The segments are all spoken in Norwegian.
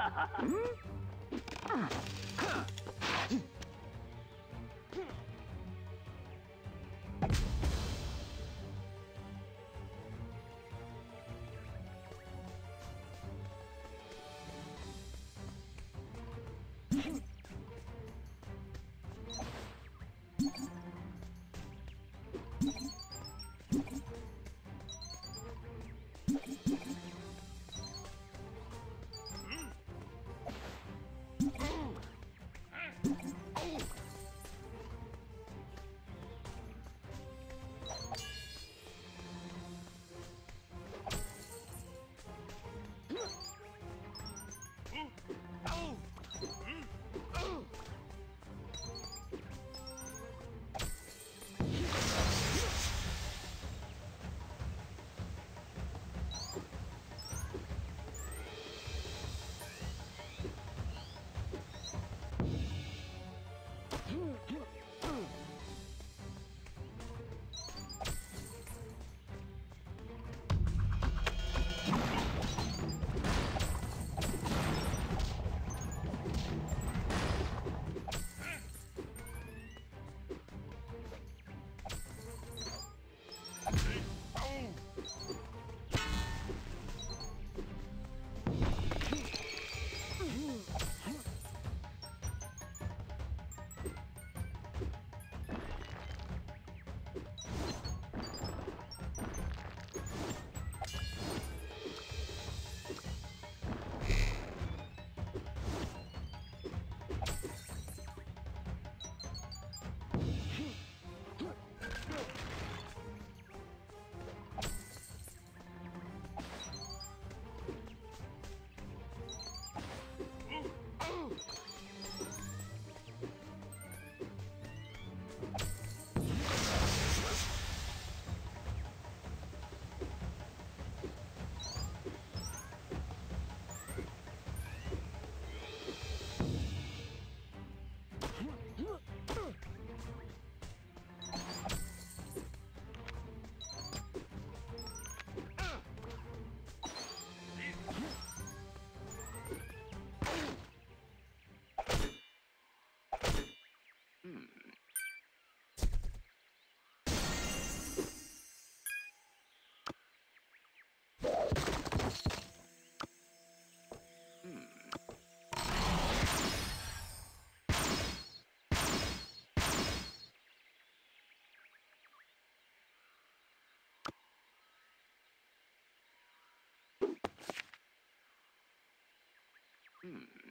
hmm? Hmm.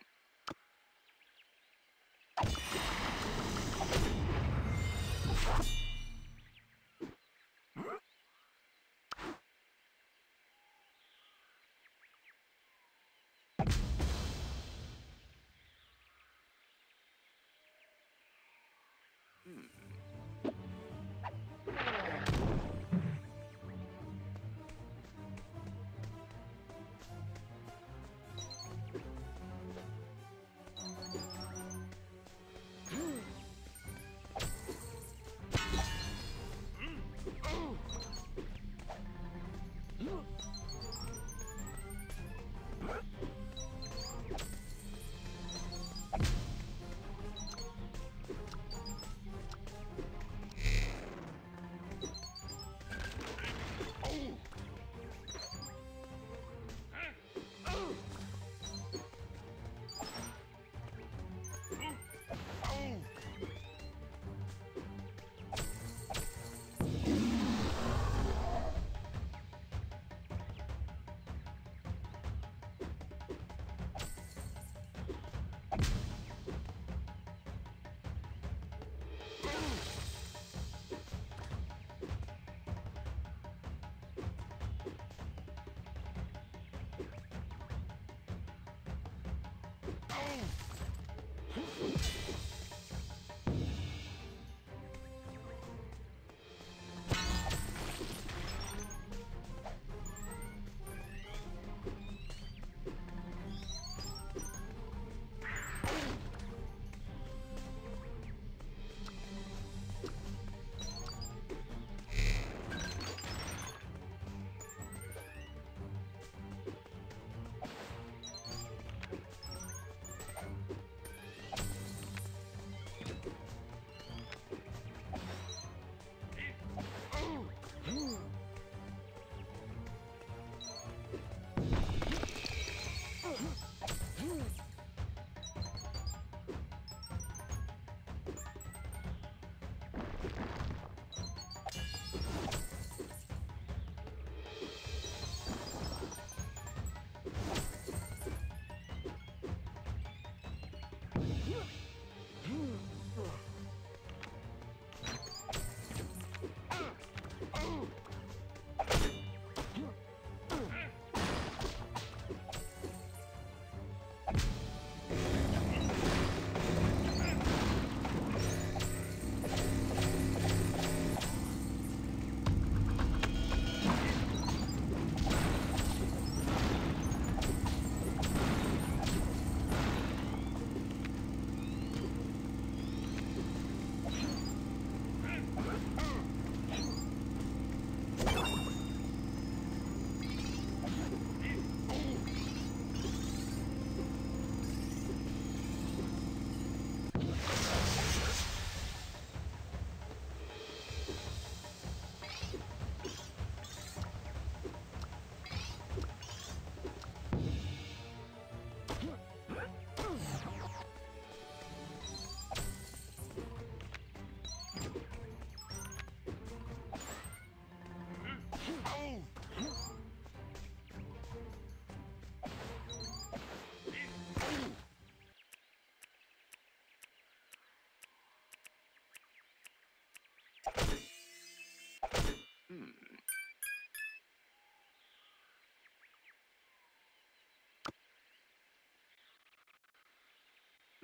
Oh!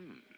Hmm.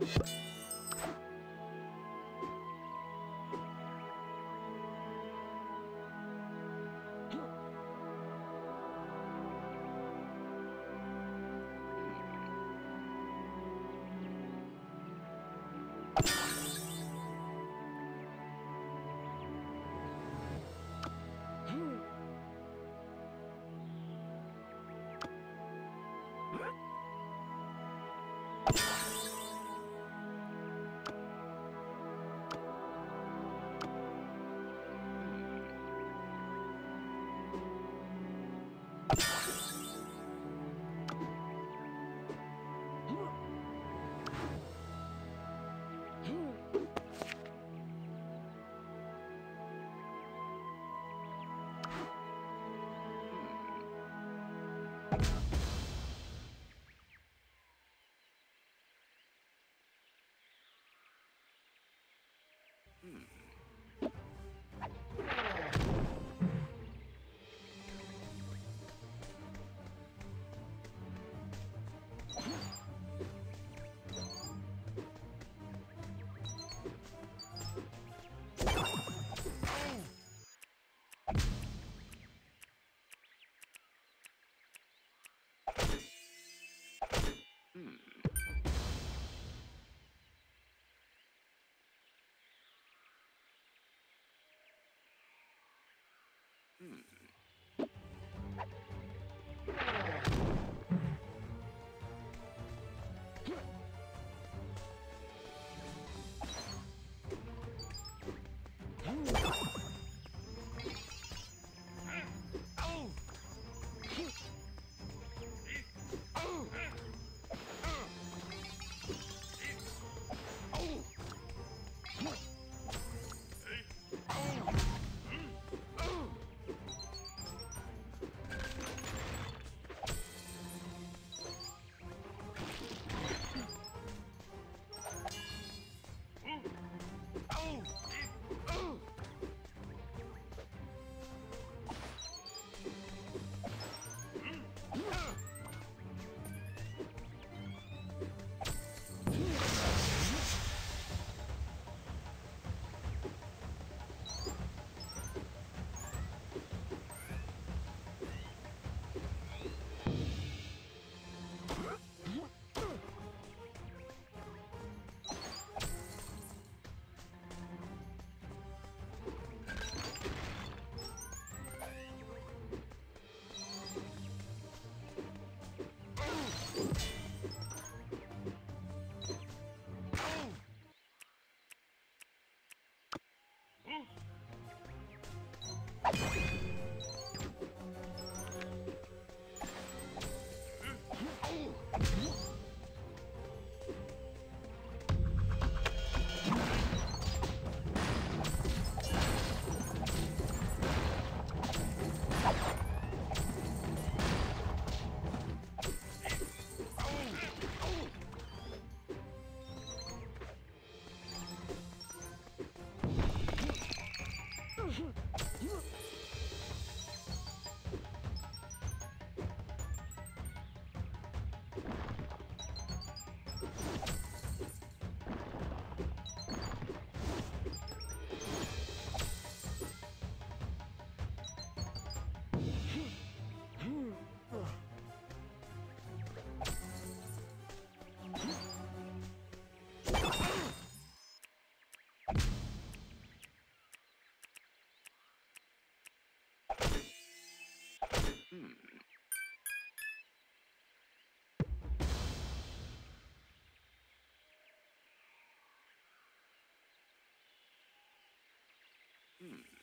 you you Let's go. Hmm.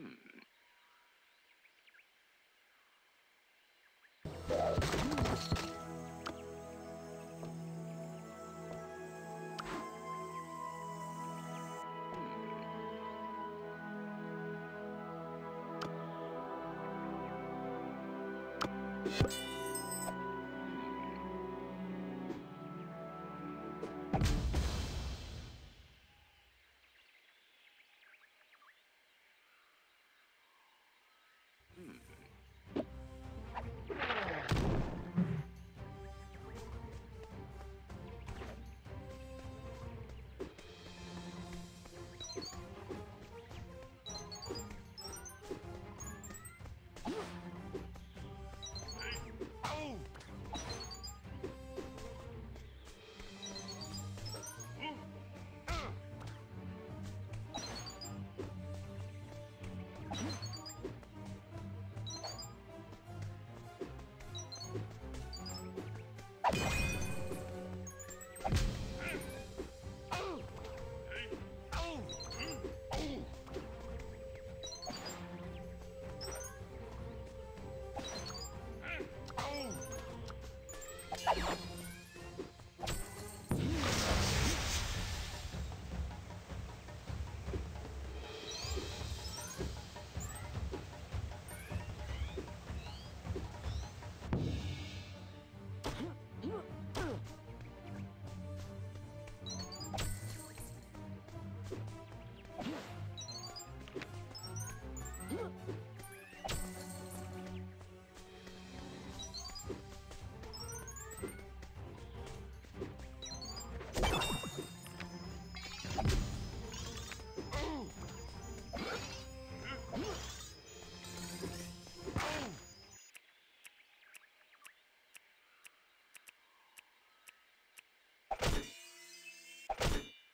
Hmm. you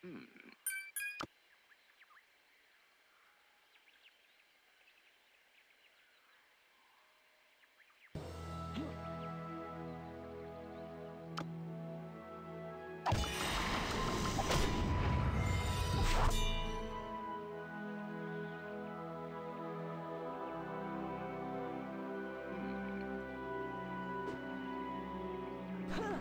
Hmm. Huh!